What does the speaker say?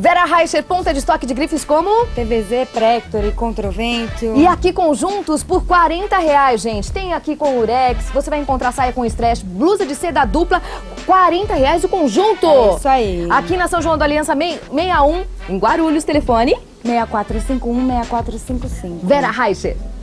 Vera Reicher, ponta de estoque de grifes como? TVZ, Prector e Controvento. E aqui conjuntos por 40 reais, gente. Tem aqui com Urex, você vai encontrar saia com estresse, blusa de seda dupla, 40 reais o conjunto. É isso aí. Aqui na São João da Aliança 61, em Guarulhos, telefone. 6451-6455. Vera Reicher.